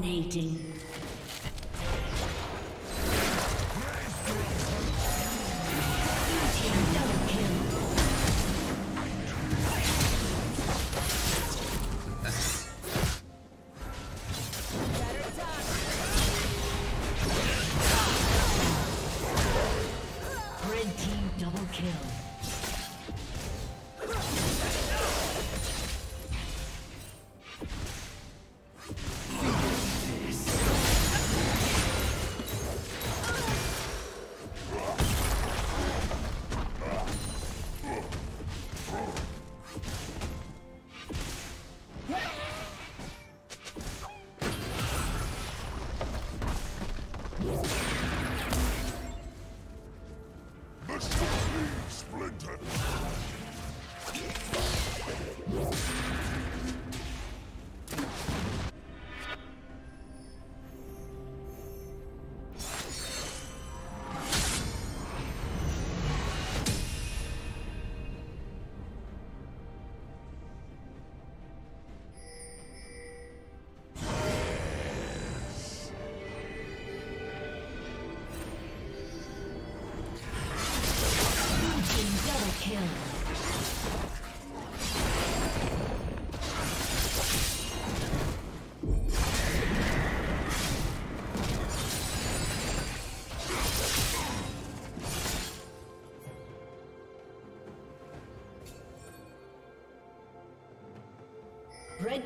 Dominating.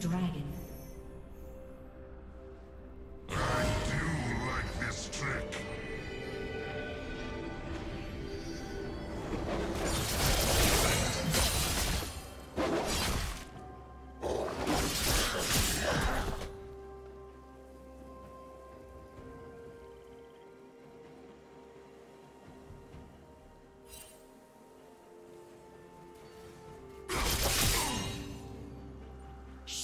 Dragon.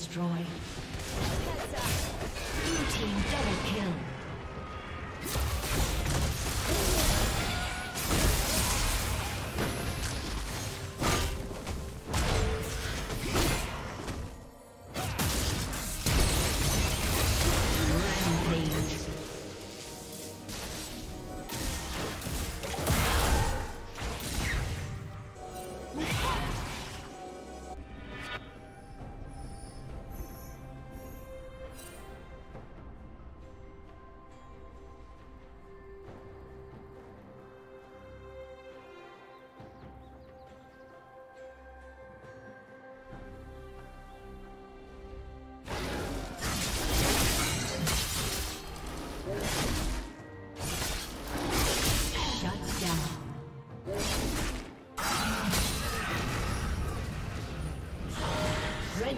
Destroyed.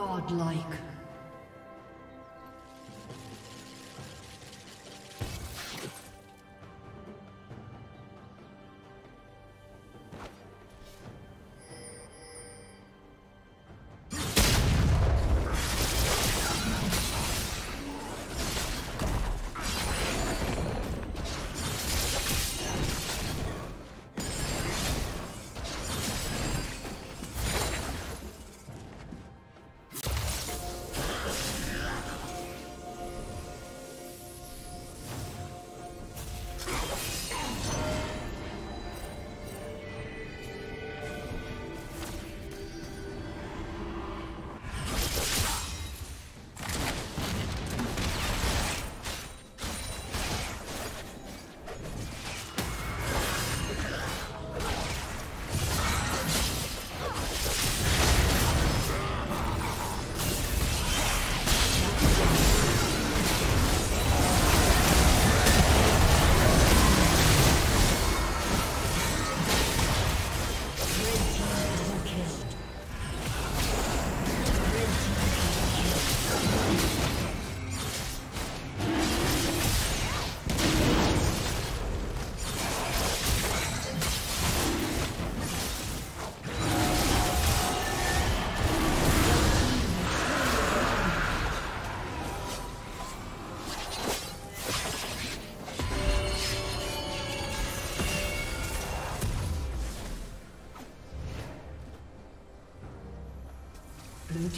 Godlike.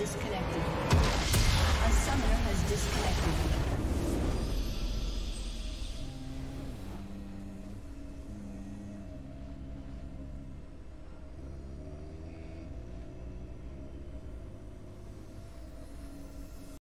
A